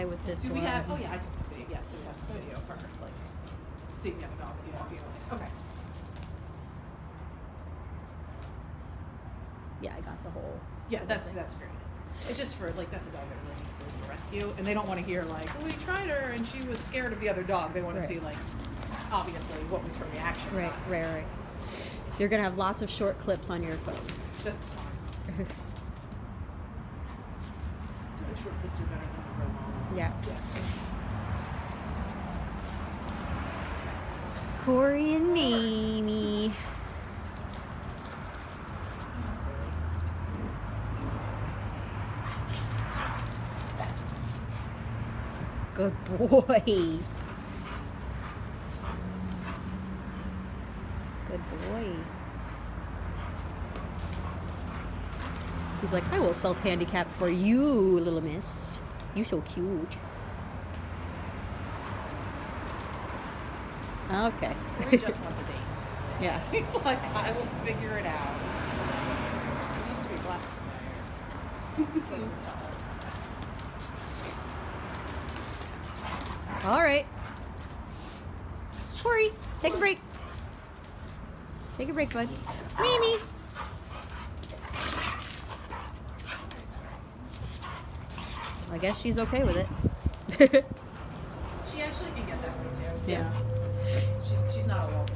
try with this Do one. we have? Oh yeah, I took some video. Yes, so we have some video for her, like seeing the other dog that you walk in. Okay. Yeah, I got the whole. Yeah, that's that's great. It's just for like that's a dog that really needs to do rescue, and they don't want to hear like, "Oh, we tried her and she was scared of the other dog." They Right. to see like, obviously, what was her reaction. Right, right, right. You're gonna have lots of short clips on your phone. That's fine. The short clips are better than the real long. Yeah. Korey and Mamie. Good boy. Good boy. He's like, I will self handicap for you, little miss. You so cute. Okay. Korey just wants a date. yeah. He's like, I will figure it out. He used to be black. All right. Korey, take a break. Take a break, bud. Mimi. I guess she's okay with it. she actually can get that way too. Yeah.